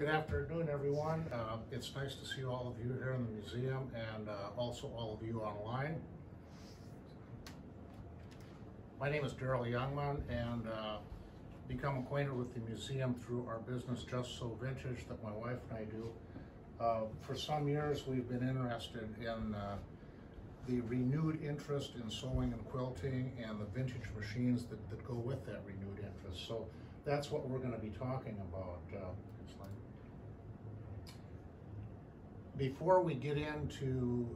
Good afternoon, everyone. Uh, it's nice to see all of you here in the museum and uh, also all of you online. My name is Daryl Youngman and uh, become acquainted with the museum through our business Just Sew Vintage that my wife and I do. Uh, for some years, we've been interested in uh, the renewed interest in sewing and quilting and the vintage machines that, that go with that renewed interest. So that's what we're going to be talking about. Uh, before we get into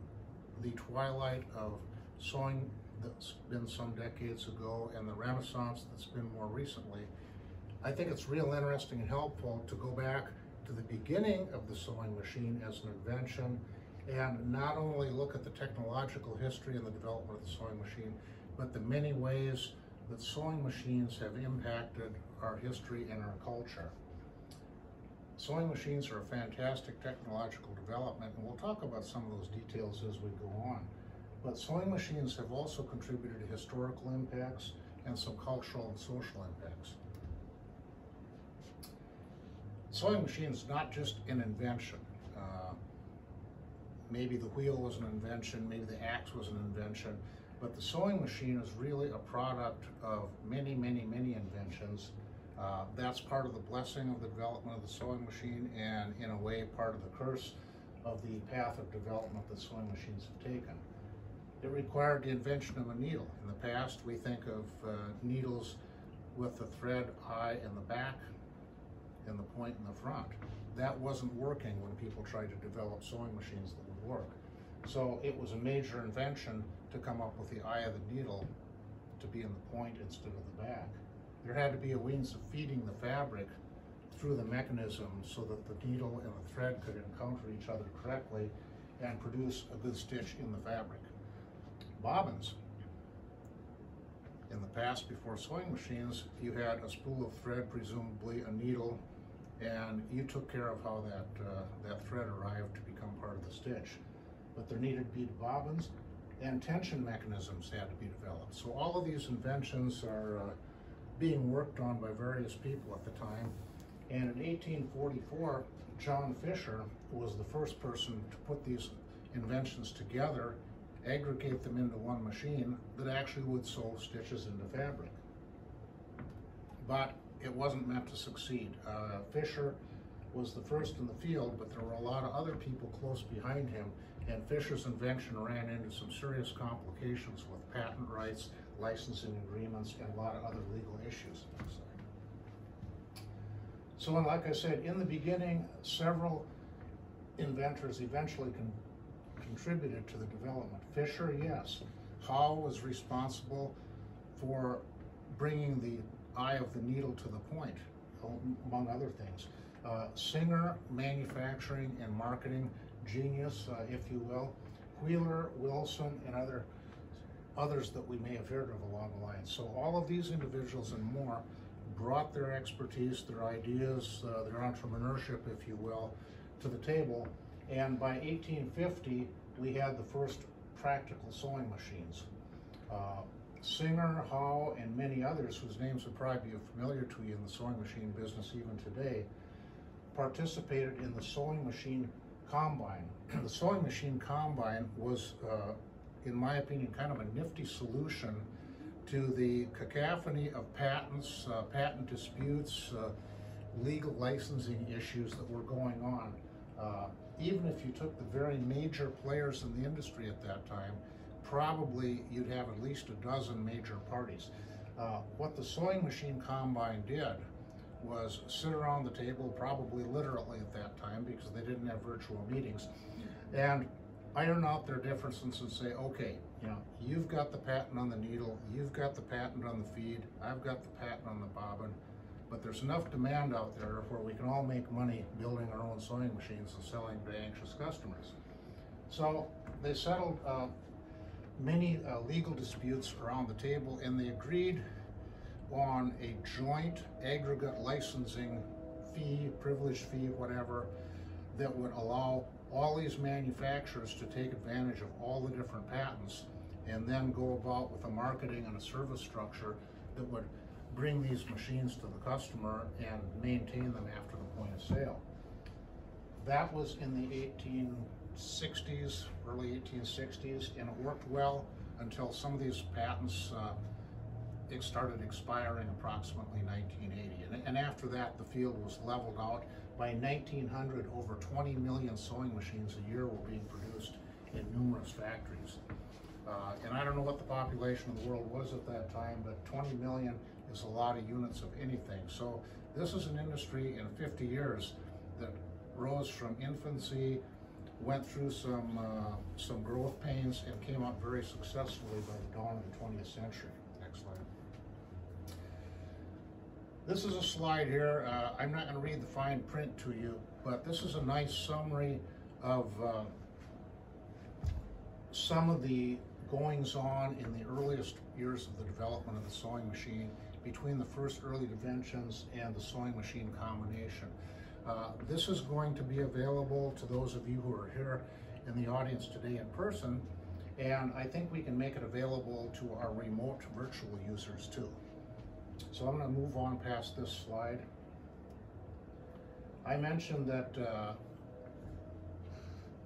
the twilight of sewing that's been some decades ago and the renaissance that's been more recently, I think it's real interesting and helpful to go back to the beginning of the sewing machine as an invention and not only look at the technological history and the development of the sewing machine, but the many ways that sewing machines have impacted our history and our culture. Sewing machines are a fantastic technological development, and we'll talk about some of those details as we go on. But sewing machines have also contributed to historical impacts and some cultural and social impacts. Sewing machines not just an invention. Uh, maybe the wheel was an invention, maybe the axe was an invention, but the sewing machine is really a product of many, many, many inventions uh, that's part of the blessing of the development of the sewing machine and in a way part of the curse of the path of development that sewing machines have taken. It required the invention of a needle. In the past, we think of uh, needles with the thread eye in the back and the point in the front. That wasn't working when people tried to develop sewing machines that would work. So it was a major invention to come up with the eye of the needle to be in the point instead of the back there had to be a means of feeding the fabric through the mechanism so that the needle and the thread could encounter each other correctly and produce a good stitch in the fabric. Bobbins. In the past, before sewing machines, you had a spool of thread, presumably a needle, and you took care of how that, uh, that thread arrived to become part of the stitch. But there needed to be bobbins, and tension mechanisms had to be developed. So all of these inventions are uh, being worked on by various people at the time. And in 1844, John Fisher was the first person to put these inventions together, aggregate them into one machine that actually would sew stitches into fabric. But it wasn't meant to succeed. Uh, Fisher was the first in the field, but there were a lot of other people close behind him, and Fisher's invention ran into some serious complications with patent rights licensing agreements, and a lot of other legal issues. So, and like I said, in the beginning, several inventors eventually con contributed to the development. Fisher, yes. Howe was responsible for bringing the eye of the needle to the point, among other things. Uh, Singer, manufacturing and marketing genius, uh, if you will. Wheeler, Wilson, and other others that we may have heard of along the line. So all of these individuals and more brought their expertise, their ideas, uh, their entrepreneurship, if you will, to the table. And by 1850, we had the first practical sewing machines. Uh, Singer, Howe, and many others whose names would probably be familiar to you in the sewing machine business even today, participated in the sewing machine combine. the sewing machine combine was uh, in my opinion, kind of a nifty solution to the cacophony of patents, uh, patent disputes, uh, legal licensing issues that were going on. Uh, even if you took the very major players in the industry at that time, probably you'd have at least a dozen major parties. Uh, what the sewing machine combine did was sit around the table, probably literally at that time because they didn't have virtual meetings, and iron out their differences and say, okay, you know, you've got the patent on the needle, you've got the patent on the feed, I've got the patent on the bobbin, but there's enough demand out there where we can all make money building our own sewing machines and selling to anxious customers. So they settled uh, many uh, legal disputes around the table and they agreed on a joint aggregate licensing fee, privilege fee, whatever, that would allow all these manufacturers to take advantage of all the different patents and then go about with a marketing and a service structure that would bring these machines to the customer and maintain them after the point of sale. that was in the eighteen sixties, early eighteen sixties, and it worked well until some of these patents, uh, it started expiring approximately nineteen eighty. And, and after that, the field was leveled out. By nineteen hundred, over twenty million sewing machines a year were being produced in numerous factories. Uh, and I don't know what the population of the world was at that time, but twenty million is a lot of units of anything. So this is an industry in fifty years that rose from infancy, went through some, uh, some growth pains and came out very successfully by the dawn of the twentieth century. Next slide. This is a slide here. Uh, I'm not going to read the fine print to you, but this is a nice summary of uh, some of the goings on in the earliest years of the development of the sewing machine between the first early inventions and the sewing machine combination. Uh, this is going to be available to those of you who are here in the audience today in person, and I think we can make it available to our remote virtual users too. So I'm going to move on past this slide. I mentioned that uh,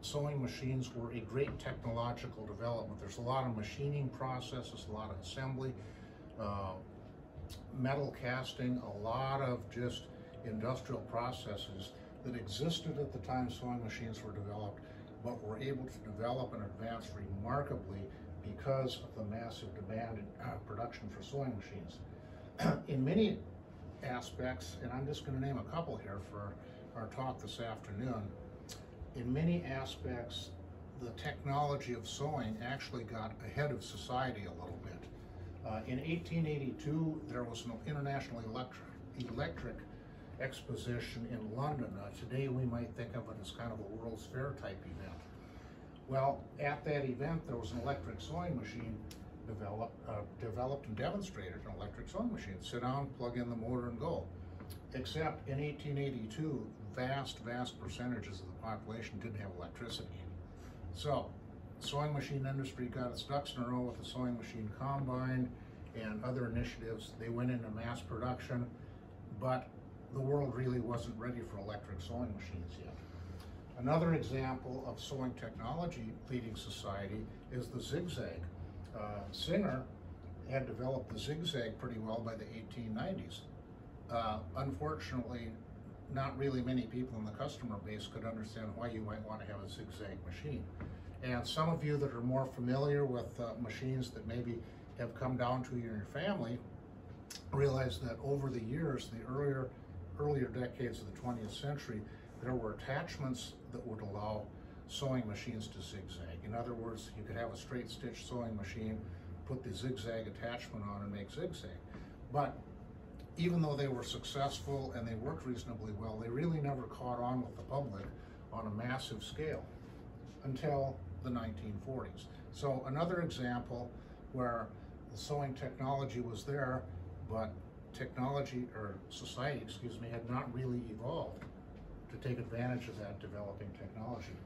sewing machines were a great technological development. There's a lot of machining processes, a lot of assembly, uh, metal casting, a lot of just industrial processes that existed at the time sewing machines were developed, but were able to develop and advance remarkably because of the massive demand and uh, production for sewing machines. In many aspects, and I'm just going to name a couple here for our talk this afternoon, in many aspects, the technology of sewing actually got ahead of society a little bit. Uh, in 1882, there was an international electric, electric exposition in London. Uh, today, we might think of it as kind of a World's Fair type event. Well, at that event, there was an electric sewing machine developed, uh, developed and demonstrated an electric sewing machine. Sit down, plug in the motor, and go. Except in 1882, vast, vast percentages of the population didn't have electricity. So, sewing machine industry got its ducks in a row with the sewing machine combine and other initiatives. They went into mass production, but the world really wasn't ready for electric sewing machines yet. Another example of sewing technology leading society is the zigzag. Uh, Singer had developed the zigzag pretty well by the 1890s. Uh, unfortunately, not really many people in the customer base could understand why you might want to have a zigzag machine. And some of you that are more familiar with uh, machines that maybe have come down to you in your family realize that over the years, the earlier earlier decades of the 20th century, there were attachments that would allow sewing machines to zigzag. In other words, you could have a straight stitch sewing machine, put the zigzag attachment on and make zigzag. But even though they were successful and they worked reasonably well, they really never caught on with the public on a massive scale until the 1940s. So another example where the sewing technology was there, but technology or society, excuse me, had not really evolved to take advantage of that developing technology.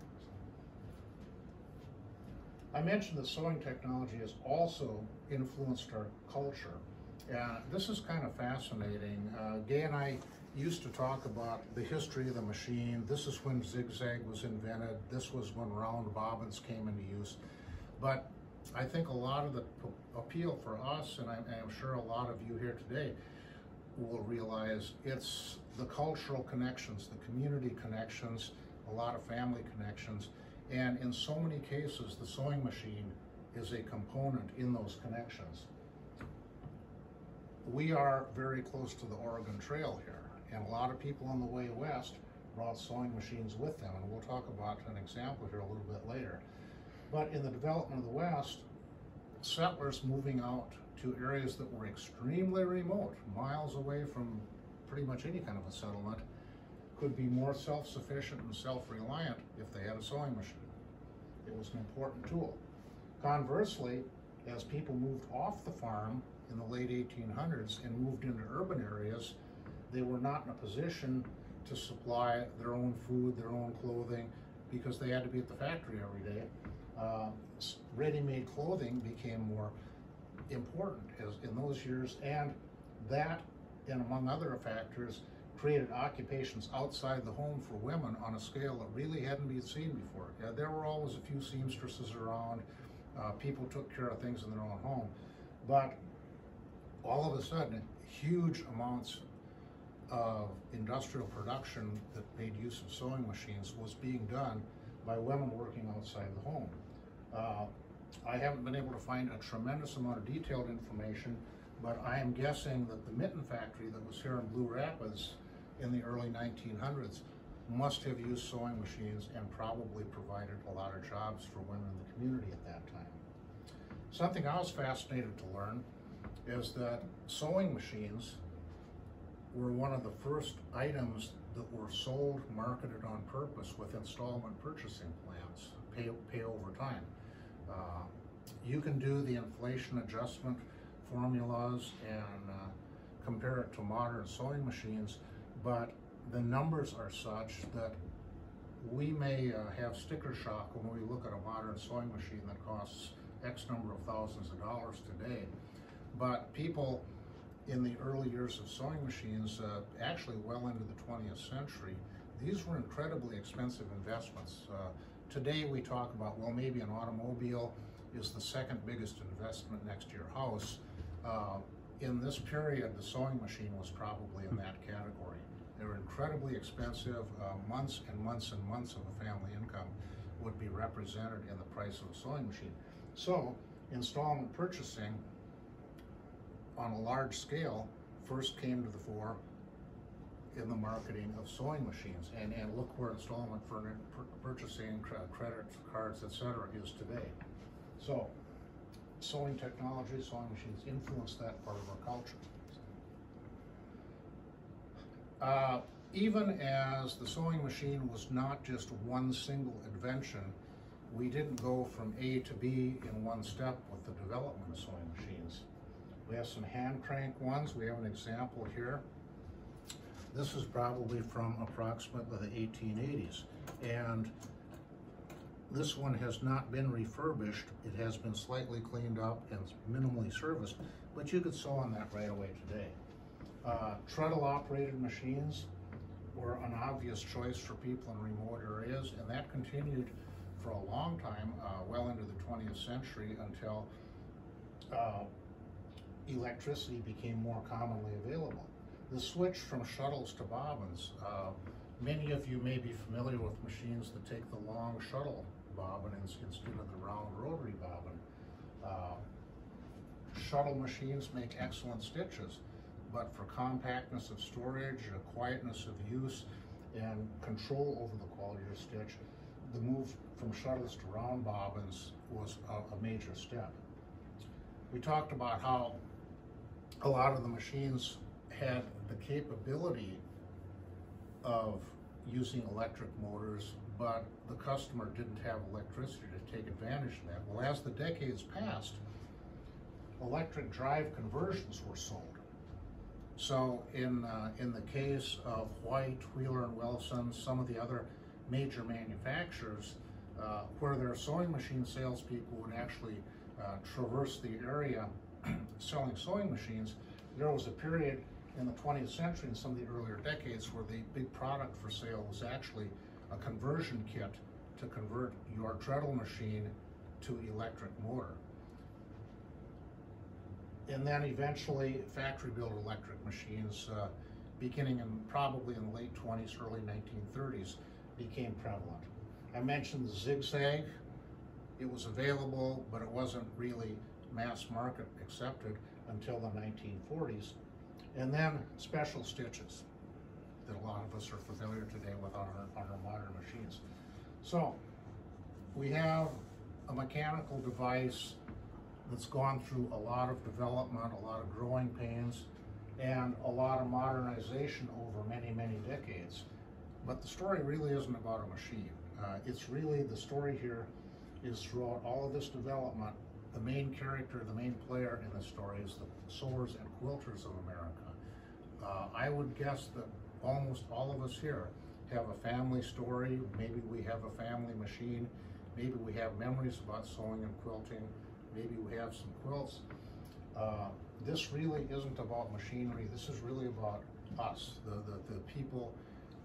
I mentioned that sewing technology has also influenced our culture. And this is kind of fascinating. Uh, Gay and I used to talk about the history of the machine. This is when zigzag was invented. This was when round bobbins came into use. But I think a lot of the appeal for us, and I'm, I'm sure a lot of you here today, will realize it's the cultural connections, the community connections, a lot of family connections, and in so many cases, the sewing machine is a component in those connections. We are very close to the Oregon Trail here, and a lot of people on the way west brought sewing machines with them, and we'll talk about an example here a little bit later. But in the development of the West, settlers moving out to areas that were extremely remote, miles away from pretty much any kind of a settlement, could be more self-sufficient and self-reliant if they had a sewing machine. It was an important tool. Conversely, as people moved off the farm in the late 1800s and moved into urban areas, they were not in a position to supply their own food, their own clothing, because they had to be at the factory every day. Uh, ready-made clothing became more important as in those years, and that, and among other factors, created occupations outside the home for women on a scale that really hadn't been seen before. Yeah, there were always a few seamstresses around, uh, people took care of things in their own home, but all of a sudden, huge amounts of industrial production that made use of sewing machines was being done by women working outside the home. Uh, I haven't been able to find a tremendous amount of detailed information, but I am guessing that the mitten factory that was here in Blue Rapids in the early 1900s must have used sewing machines and probably provided a lot of jobs for women in the community at that time. Something I was fascinated to learn is that sewing machines were one of the first items that were sold, marketed on purpose with installment purchasing plans, pay, pay over time. Uh, you can do the inflation adjustment formulas and uh, compare it to modern sewing machines, but the numbers are such that we may uh, have sticker shock when we look at a modern sewing machine that costs X number of thousands of dollars today. But people in the early years of sewing machines, uh, actually well into the 20th century, these were incredibly expensive investments. Uh, today we talk about, well, maybe an automobile is the second biggest investment next to your house. Uh, in this period, the sewing machine was probably in that category. They were incredibly expensive. Uh, months and months and months of a family income would be represented in the price of a sewing machine. So, installment purchasing on a large scale first came to the fore in the marketing of sewing machines. And, and look where installment for purchasing, credit cards, etc., is today. So, sewing technology, sewing machines influence that part of our culture. Uh, even as the sewing machine was not just one single invention, we didn't go from A to B in one step with the development of sewing machines. We have some hand crank ones. We have an example here. This is probably from approximately the 1880s. And this one has not been refurbished. It has been slightly cleaned up and minimally serviced, but you could sew on that right away today. Uh, treadle operated machines were an obvious choice for people in remote areas, and that continued for a long time, uh, well into the 20th century until uh, electricity became more commonly available. The switch from shuttles to bobbins, uh, many of you may be familiar with machines that take the long shuttle bobbin instead of the round rotary bobbin. Uh, shuttle machines make excellent stitches, but for compactness of storage, quietness of use, and control over the quality of stitch, the move from shuttles to round bobbins was a, a major step. We talked about how a lot of the machines had the capability of using electric motors, but the customer didn't have electricity to take advantage of that. Well, as the decades passed, electric drive conversions were sold. So in, uh, in the case of White, Wheeler and Wilson, some of the other major manufacturers, uh, where their sewing machine salespeople would actually uh, traverse the area selling sewing machines, there was a period in the 20th century and some of the earlier decades where the big product for sale was actually a conversion kit to convert your treadle machine to electric motor. And then eventually factory built electric machines, uh, beginning in probably in the late 20s, early 1930s, became prevalent. I mentioned the zigzag. It was available, but it wasn't really mass market accepted until the 1940s. And then special stitches that a lot of us are familiar today with on our, on our modern machines. So we have a mechanical device that's gone through a lot of development, a lot of growing pains, and a lot of modernization over many, many decades. But the story really isn't about a machine. Uh, it's really, the story here is throughout all of this development, the main character, the main player in the story is the sewers and quilters of America. Uh, I would guess that almost all of us here have a family story. Maybe we have a family machine. Maybe we have memories about sewing and quilting. Maybe we have some quilts. Uh, this really isn't about machinery, this is really about us, the, the, the people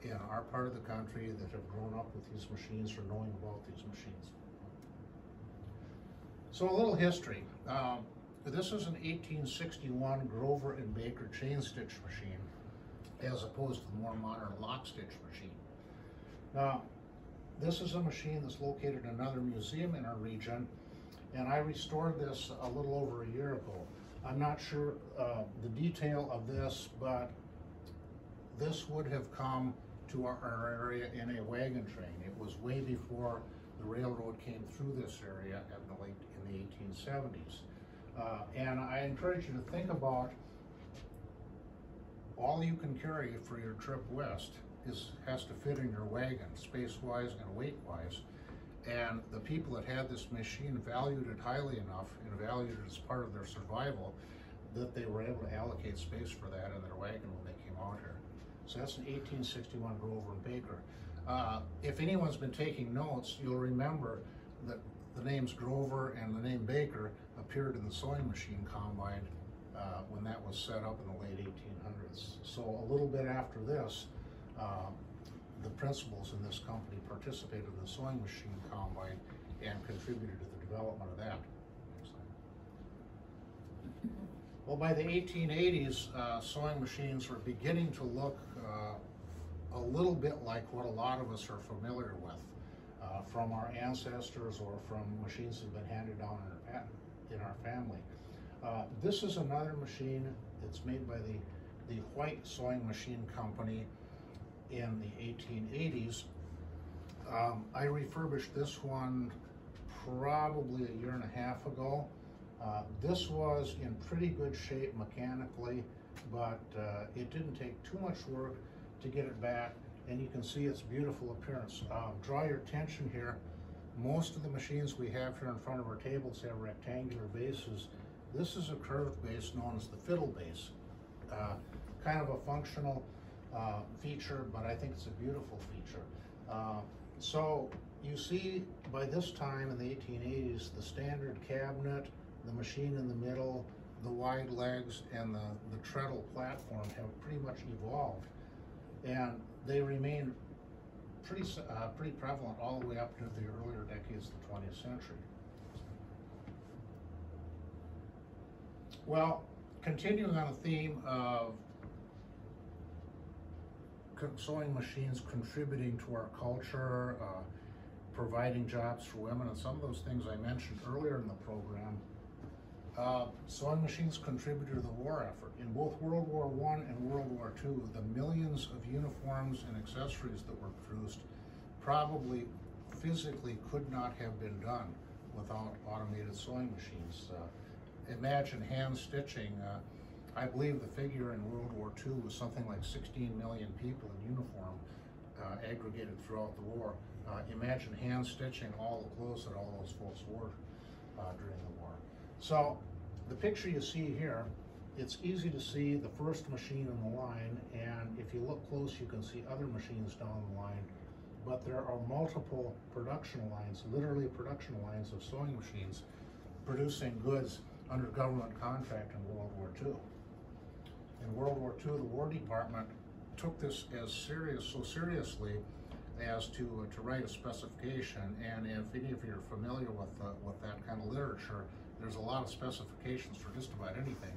in our part of the country that have grown up with these machines or knowing about these machines. So a little history. Um, this is an 1861 Grover and Baker chain stitch machine as opposed to the more modern lock stitch machine. Now, this is a machine that's located in another museum in our region, and I restored this a little over a year ago. I'm not sure uh, the detail of this, but this would have come to our, our, area in a wagon train. It was way before the railroad came through this area in the late in the 1870s. Uh, and I encourage you to think about all you can carry for your trip west is has to fit in your wagon, space-wise and weight-wise. And the people that had this machine valued it highly enough and valued it as part of their survival that they were able to allocate space for that in their wagon when they came out here. So that's an 1861 Grover and Baker. Uh, if anyone's been taking notes, you'll remember that the names Grover and the name Baker appeared in the sewing machine combine uh, when that was set up in the late 1800s. So a little bit after this, uh, the principals in this company participated in the sewing machine combine and contributed to the development of that. Well, by the 1880s, uh, sewing machines were beginning to look uh, a little bit like what a lot of us are familiar with uh, from our ancestors or from machines that have been handed down in our, in our family. Uh, this is another machine. It's made by the, the White Sewing Machine Company in the 1880s. Um, I refurbished this one probably a year and a half ago. Uh, this was in pretty good shape mechanically, but uh, it didn't take too much work to get it back, and you can see its beautiful appearance. Um, draw your attention here. Most of the machines we have here in front of our tables have rectangular bases. This is a curved base known as the fiddle base. Uh, kind of a functional uh, feature, but I think it's a beautiful feature. Uh, so you see by this time in the 1880s, the standard cabinet, the machine in the middle, the wide legs, and the, the treadle platform have pretty much evolved. And they remain pretty, uh, pretty prevalent all the way up to the earlier decades of the 20th century. Well, continuing on the theme of sewing machines contributing to our culture, uh, providing jobs for women, and some of those things I mentioned earlier in the program. Uh, sewing machines contributed to the war effort. In both World War I and World War II, the millions of uniforms and accessories that were produced probably physically could not have been done without automated sewing machines. Uh, imagine hand stitching. I believe the figure in World War II was something like 16 million people in uniform uh, aggregated throughout the war. Uh, imagine hand stitching all the clothes that all those folks wore uh, during the war. So the picture you see here, it's easy to see the first machine in the line, and if you look close, you can see other machines down the line. But there are multiple production lines, literally production lines of sewing machines producing goods under government contract in World War II in World War II, the War Department took this as serious, so seriously as to uh, to write a specification. And if any of you are familiar with uh, with that kind of literature, there's a lot of specifications for just about anything.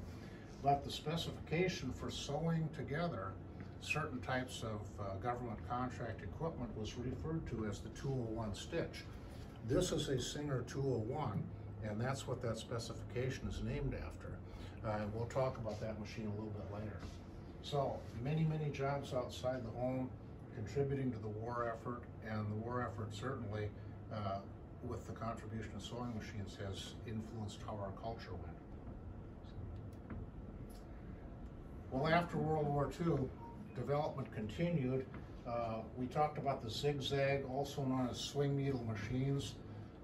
But the specification for sewing together certain types of uh, government contract equipment was referred to as the 201 stitch. This is a Singer 201, and that's what that specification is named after. Uh, we'll talk about that machine a little bit later. So many, many jobs outside the home contributing to the war effort, and the war effort certainly, uh, with the contribution of sewing machines, has influenced how our culture went. Well, after World War II, development continued. Uh, we talked about the zigzag, also known as swing needle machines.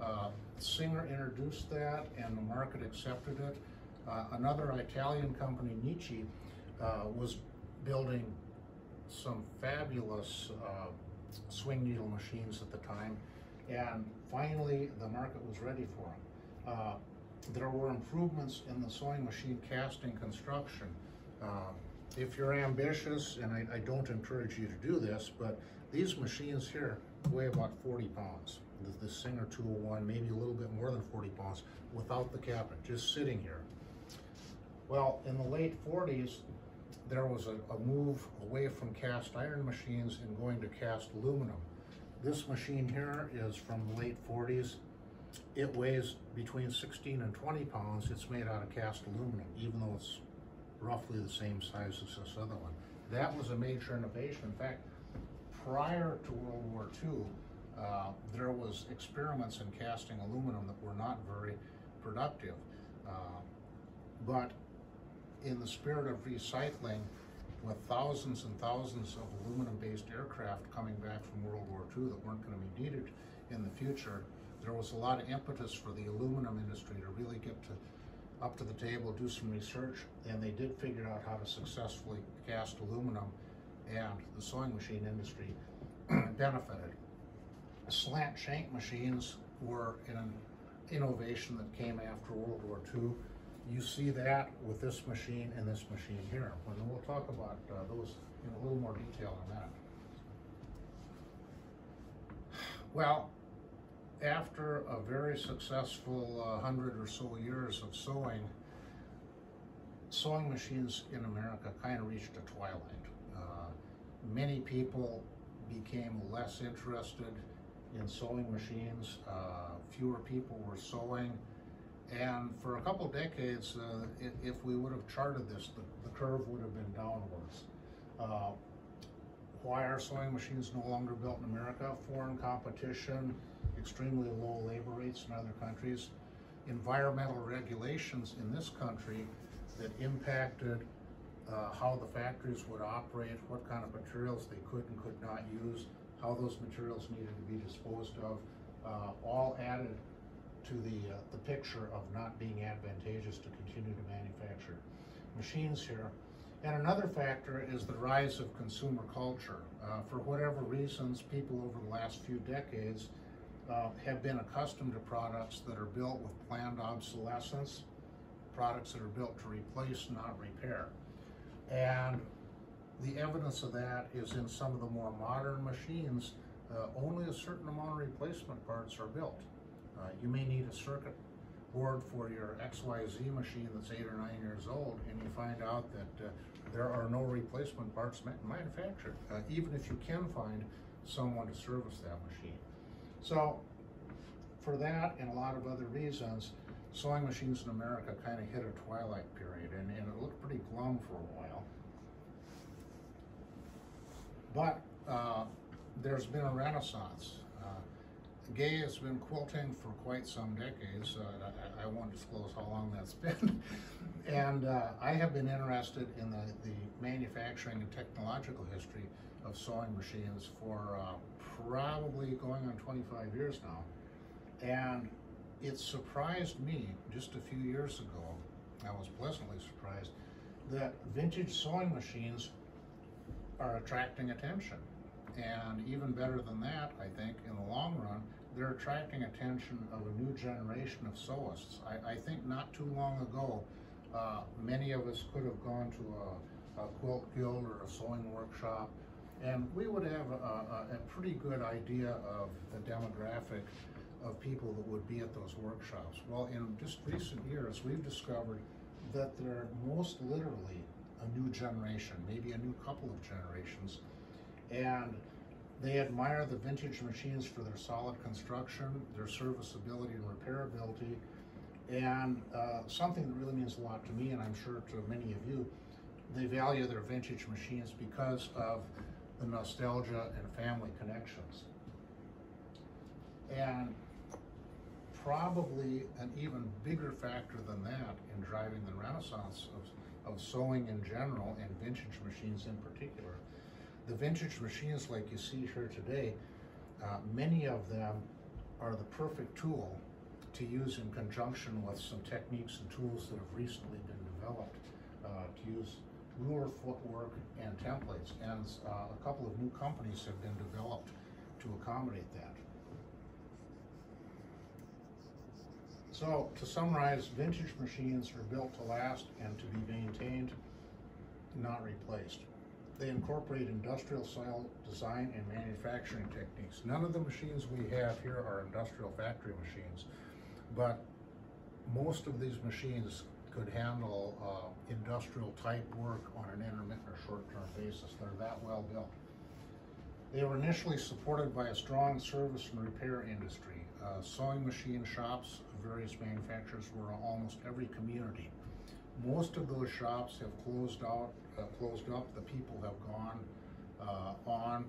Uh, Singer introduced that, and the market accepted it. Uh, another Italian company, Necchi, uh, was building some fabulous uh, swing needle machines at the time, and finally the market was ready for them. Uh, there were improvements in the sewing machine casting construction. Uh, If you're ambitious, and I, I don't encourage you to do this, but these machines here weigh about forty pounds. The, the Singer two oh one, maybe a little bit more than forty pounds, without the cabinet, just sitting here. Well, in the late forties, there was a, a move away from cast iron machines and going to cast aluminum. This machine here is from the late forties. It weighs between sixteen and twenty pounds. It's made out of cast aluminum, even though it's roughly the same size as this other one. That was a major innovation. In fact, prior to World War II, uh, there was experiments in casting aluminum that were not very productive. Uh, but in the spirit of recycling, with thousands and thousands of aluminum-based aircraft coming back from World War II that weren't gonna be needed in the future, there was a lot of impetus for the aluminum industry to really get to, up to the table, do some research, and they did figure out how to successfully cast aluminum, and the sewing machine industry benefited. Slant shank machines were an innovation that came after World War II. You see that with this machine and this machine here. And we'll talk about uh, those in a little more detail in a minute. Well, after a very successful uh, hundred or so years of sewing, sewing machines in America kind of reached a twilight. Uh, many people became less interested in sewing machines. Uh, fewer people were sewing. And for a couple decades, uh, if, we would have charted this, the, the curve would have been downwards. Uh, why are sewing machines no longer built in America? Foreign competition, extremely low labor rates in other countries, environmental regulations in this country that impacted uh, how the factories would operate, what kind of materials they could and could not use, how those materials needed to be disposed of, uh, all added to the, uh, the picture of not being advantageous to continue to manufacture machines here. And another factor is the rise of consumer culture. Uh, for whatever reasons, people over the last few decades uh, have been accustomed to products that are built with planned obsolescence, products that are built to replace, not repair. And the evidence of that is in some of the more modern machines, uh, only a certain amount of replacement parts are built. Uh, you may need a circuit board for your XYZ machine that's eight or nine years old, and you find out that uh, there are no replacement parts manufactured, uh, even if you can find someone to service that machine. So, for that and a lot of other reasons, sewing machines in America kind of hit a twilight period, and, and it looked pretty glum for a while. But uh, there's been a renaissance. Gay has been quilting for quite some decades. Uh, I, I, won't disclose how long that's been. and uh, I have been interested in the, the manufacturing and technological history of sewing machines for uh, probably going on 25 years now. And it surprised me just a few years ago, I was pleasantly surprised, that vintage sewing machines are attracting attention. And even better than that, I think, in the long run, they're attracting attention of a new generation of sewists. I, I think not too long ago, uh, many of us could have gone to a, a, quilt guild or a sewing workshop, and we would have a, a, a pretty good idea of the demographic of people that would be at those workshops. Well, in just recent years, we've discovered that they're most literally a new generation, maybe a new couple of generations, and they admire the vintage machines for their solid construction, their serviceability and repairability, and uh, something that really means a lot to me, and I'm sure to many of you, they value their vintage machines because of the nostalgia and family connections. And probably an even bigger factor than that in driving the renaissance of, of sewing in general and vintage machines in particular. The vintage machines like you see here today, uh, many of them are the perfect tool to use in conjunction with some techniques and tools that have recently been developed uh, to use ruler footwork and templates. And uh, a couple of new companies have been developed to accommodate that. So to summarize, vintage machines are built to last and to be maintained, not replaced. They incorporate industrial style design and manufacturing techniques. None of the machines we have here are industrial factory machines, but most of these machines could handle uh, industrial type work on an intermittent or short-term basis. They're that well built. They were initially supported by a strong service and repair industry. Uh, sewing machine shops of various manufacturers were almost every community. Most of those shops have closed out, uh, closed up. The people have gone uh, on,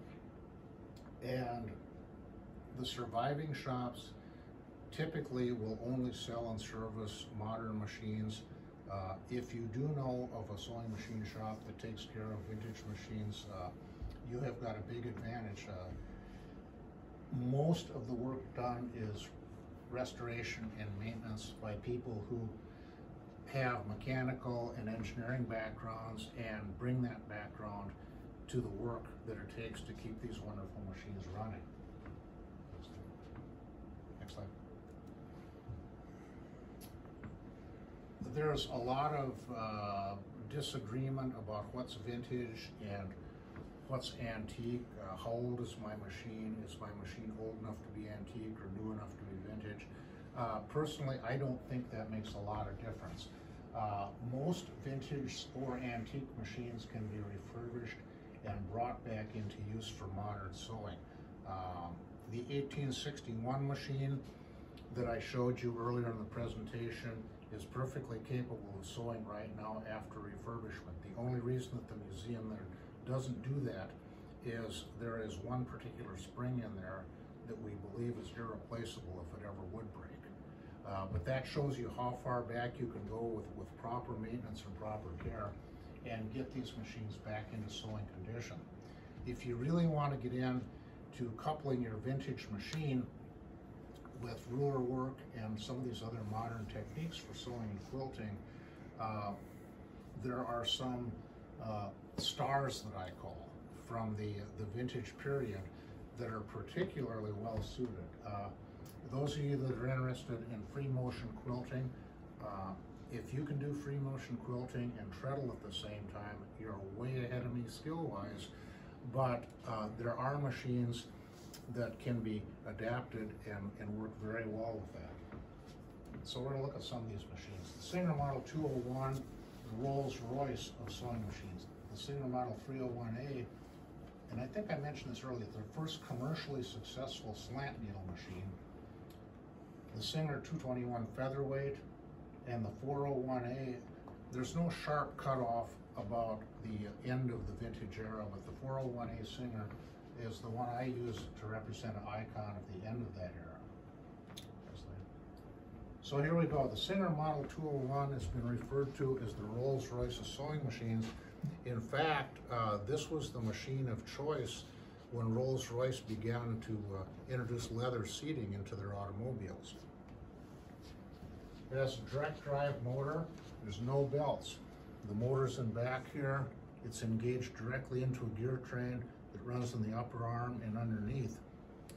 and the surviving shops typically will only sell and service modern machines. Uh, if you do know of a sewing machine shop that takes care of vintage machines, uh, you have got a big advantage. Uh, most of the work done is restoration and maintenance by people who have mechanical and engineering backgrounds and bring that background to the work that it takes to keep these wonderful machines running. Next slide. There's a lot of uh, disagreement about what's vintage and what's antique. Uh, how old is my machine? Is my machine old enough to be antique or new enough to be vintage? Uh, personally, I don't think that makes a lot of difference. Uh, most vintage or antique machines can be refurbished and brought back into use for modern sewing. Um, the 1861 machine that I showed you earlier in the presentation is perfectly capable of sewing right now after refurbishment. The only reason that the museum there doesn't do that is there is one particular spring in there that we believe is irreplaceable if it ever would break. Uh, but that shows you how far back you can go with, with proper maintenance and proper care and get these machines back into sewing condition. If you really want to get in to coupling your vintage machine with ruler work and some of these other modern techniques for sewing and quilting, uh, there are some uh, stars that I call from the, the vintage period that are particularly well suited. Those of you that are interested in free motion quilting, uh, if you can do free motion quilting and treadle at the same time, you're way ahead of me skill-wise. But uh, there are machines that can be adapted and, and work very well with that. So we're gonna look at some of these machines. The Singer Model 201, the Rolls Royce of sewing machines. The Singer Model 301A, and I think I mentioned this earlier, the first commercially successful slant needle machine the Singer 221 featherweight and the 401A, there's no sharp cutoff about the end of the vintage era, but the 401A Singer is the one I use to represent an icon of the end of that era. So here we go. The Singer Model 201 has been referred to as the Rolls-Royce of sewing machines. In fact, uh, this was the machine of choice when Rolls-Royce began to uh, introduce leather seating into their automobiles. It has a direct drive motor. There's no belts. The motor's in back here. It's engaged directly into a gear train that runs in the upper arm and underneath.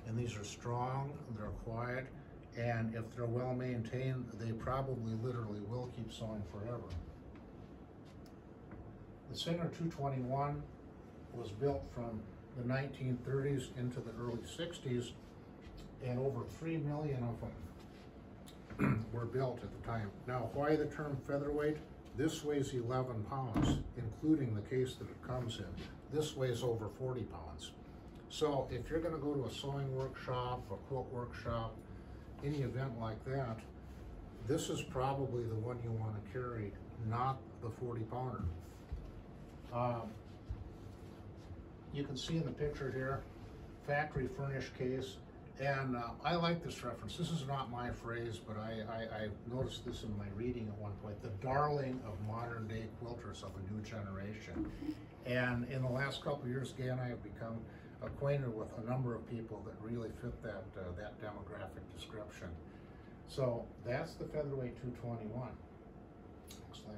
And these are strong, they're quiet, and if they're well maintained, they probably literally will keep sewing forever. The Singer 221 was built from the 1930s into the early 60s, and over 3 million of them were built at the time. Now, why the term featherweight? This weighs 11 pounds, including the case that it comes in. This weighs over 40 pounds. So if you're gonna go to a sewing workshop, a quilt workshop, any event like that, this is probably the one you wanna carry, not the 40 pounder. Um, you can see in the picture here, factory furnished case, and uh, I like this reference. This is not my phrase, but I, I, I, noticed this in my reading at one point. The darling of modern day quilters of a new generation. And in the last couple years, Gay and I have become acquainted with a number of people that really fit that, uh, that demographic description. So that's the Featherweight 221. Next slide.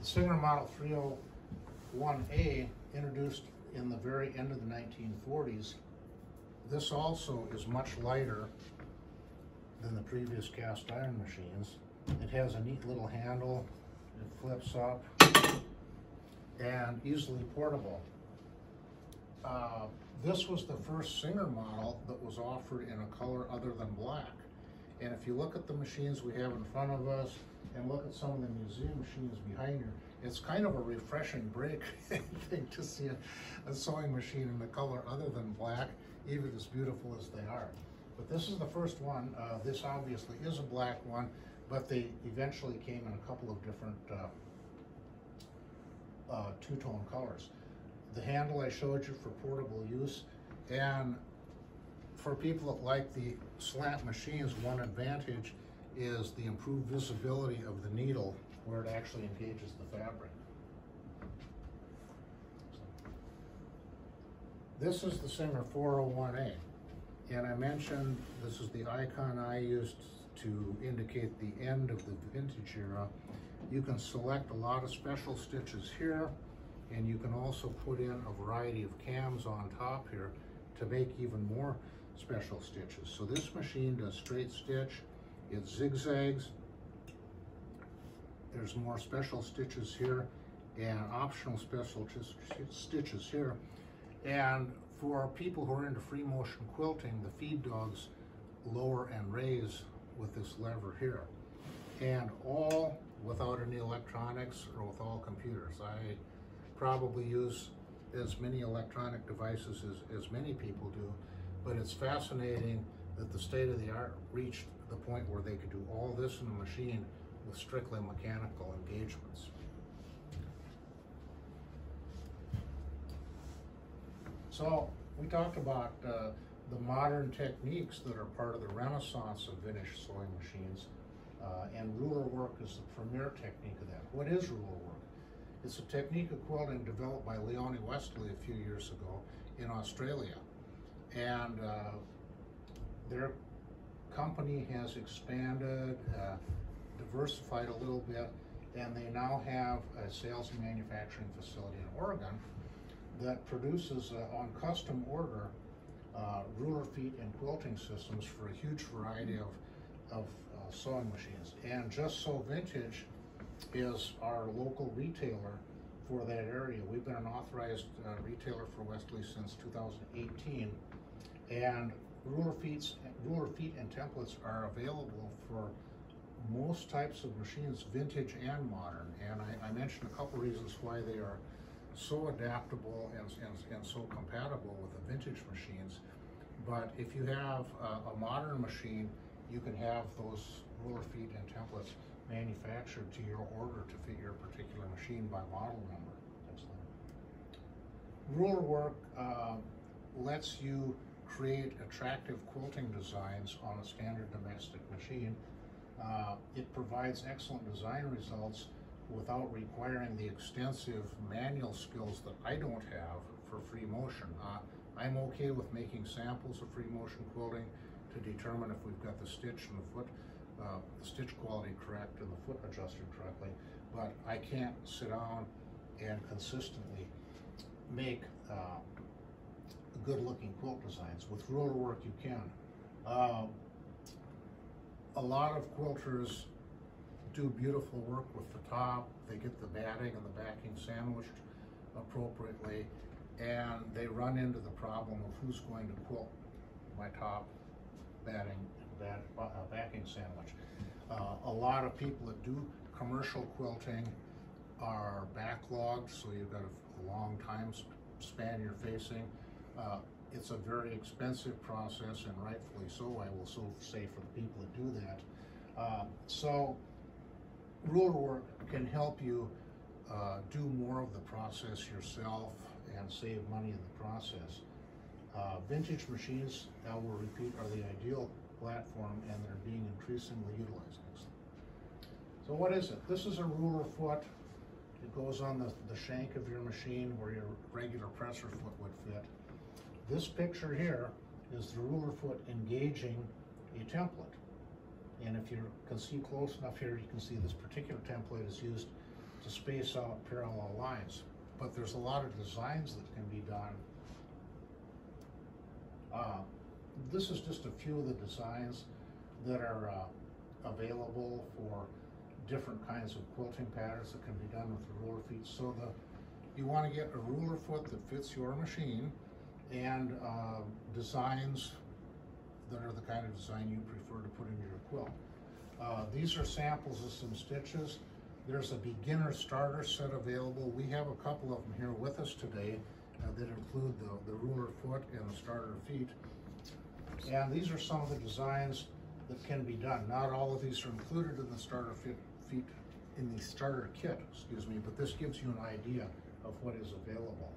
The Singer Model 301A, introduced in the very end of the 1940s, this also is much lighter than the previous cast iron machines. It has a neat little handle, it flips up, and easily portable. Uh, This was the first Singer model that was offered in a color other than black. And if you look at the machines we have in front of us and look at some of the museum machines behind you, it's kind of a refreshing break, I think, to see a, a sewing machine in a color other than black, even as beautiful as they are. But this is the first one. Uh, this obviously is a black one, but they eventually came in a couple of different uh, uh, two-tone colors. The handle I showed you for portable use, and for people that like the slant machines, one advantage is the improved visibility of the needle where it actually engages the fabric. This is the Singer 401A, and I mentioned this is the icon I used to indicate the end of the vintage era. You can select a lot of special stitches here, and you can also put in a variety of cams on top here to make even more special stitches. So this machine does straight stitch, it zigzags, there's more special stitches here and optional special stitches here. And for people who are into free motion quilting, the feed dogs lower and raise with this lever here. And all without any electronics or with all computers. I probably use as many electronic devices as, as many people do, but it's fascinating that the state of the art reached the point where they could do all this in a machine with strictly mechanical engagements. So we talked about uh, the modern techniques that are part of the renaissance of vintage sewing machines, uh, and ruler work is the premier technique of that. What is ruler work? It's a technique of quilting developed by Leonie Westley a few years ago in Australia. And uh, their company has expanded, uh, diversified a little bit, and they now have a sales and manufacturing facility in Oregon that produces uh, on custom order uh, ruler feet and quilting systems for a huge variety of, of uh, sewing machines. And Just Sew Vintage is our local retailer for that area. We've been an authorized uh, retailer for Westalee since 2018. And ruler feet, ruler feet and templates are available for most types of machines, vintage and modern. And I, I mentioned a couple reasons why they are so adaptable and, and, and so compatible with the vintage machines. But if you have a, a modern machine, you can have those ruler feet and templates manufactured to your order to fit your particular machine by model number. Ruler work uh, lets you create attractive quilting designs on a standard domestic machine. Uh, it provides excellent design results without requiring the extensive manual skills that I don't have for free motion. Uh, I'm okay with making samples of free motion quilting to determine if we've got the stitch and the foot uh, the stitch quality correct and the foot adjusted correctly, but I can't sit down and consistently make uh, good looking quilt designs. With ruler work you can. A lot of quilters do beautiful work with the top, they get the batting and the backing sandwiched appropriately, and they run into the problem of who's going to quilt my top batting that uh, backing sandwich. Uh, a lot of people that do commercial quilting are backlogged, so you've got a, a long time span you're facing. Uh, it's a very expensive process, and rightfully so, I will so say for the people that do that. Uh, so, ruler work can help you uh, do more of the process yourself and save money in the process. Uh, vintage machines, I will repeat, are the ideal platform and they're being increasingly utilized. So what is it? This is a ruler foot. It goes on the, the shank of your machine where your regular presser foot would fit. This picture here is the ruler foot engaging a template. And if you can see close enough here, you can see this particular template is used to space out parallel lines. But there's a lot of designs that can be done uh, this is just a few of the designs that are, uh, available for different kinds of quilting patterns that can be done with the ruler feet. So the, you wanna get a ruler foot that fits your machine and, uh, designs that are the kind of design you prefer to put in your quilt. Uh, these are samples of some stitches. There's a beginner starter set available. We have a couple of them here with us today uh, that include the, the ruler foot and the starter feet. And these are some of the designs that can be done. Not all of these are included in the starter fit, feet, in the starter kit, excuse me, but this gives you an idea of what is available.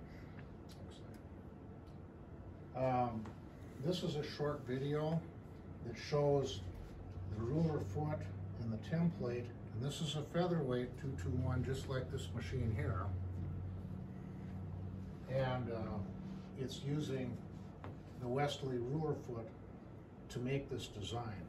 Um, this is a short video that shows the ruler foot and the template, and this is a featherweight 221, just like this machine here. And uh, it's using the Westalee ruler foot to make this design.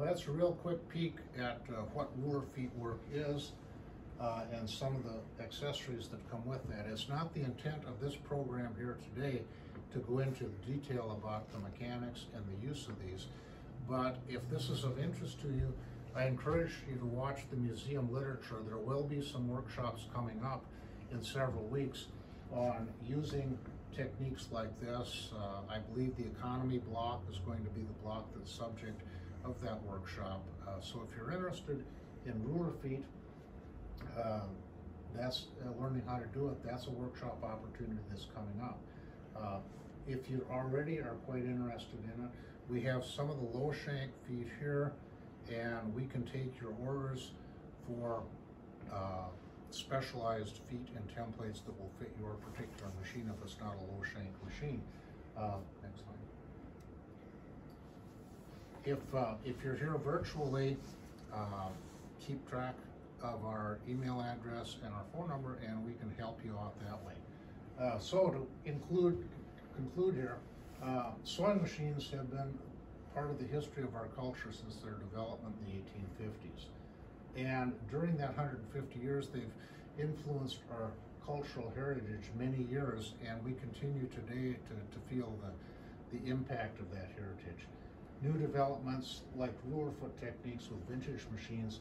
Well, that's a real quick peek at uh, what ruler feet work is uh, and some of the accessories that come with that. It's not the intent of this program here today to go into detail about the mechanics and the use of these. But if this is of interest to you, I encourage you to watch the museum literature. There will be some workshops coming up in several weeks on using techniques like this. Uh, I believe the economy block is going to be the block that's subject of that workshop. Uh, so if you're interested in ruler feet, uh, that's learning how to do it. That's a workshop opportunity that's coming up. Uh, if you already are quite interested in it, we have some of the low shank feet here, and we can take your orders for uh, specialized feet and templates that will fit your particular machine if it's not a low shank machine. Uh, next slide. If, uh, if you're here virtually, uh, keep track of our email address and our phone number, and we can help you out that way. Uh, so to include, conclude here, uh, sewing machines have been part of the history of our culture since their development in the 1850s. And during that 150 years, they've influenced our cultural heritage many years, and we continue today to, to feel the, the impact of that heritage new developments like ruler foot techniques with vintage machines,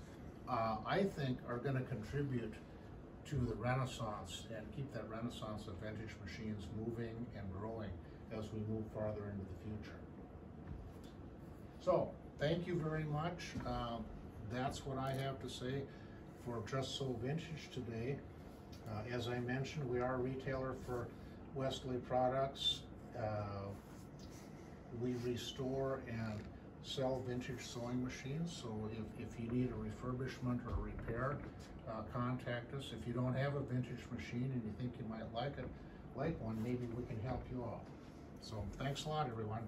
uh, I think are going to contribute to the renaissance and keep that renaissance of vintage machines moving and growing as we move farther into the future. So, thank you very much. Uh, that's what I have to say for Just Sew Vintage today. Uh, as I mentioned, we are a retailer for Westalee products. Uh, we restore and sell vintage sewing machines. So if, if you need a refurbishment or a repair, uh, contact us. If you don't have a vintage machine and you think you might like it, like one, maybe we can help you out. So thanks a lot, everyone.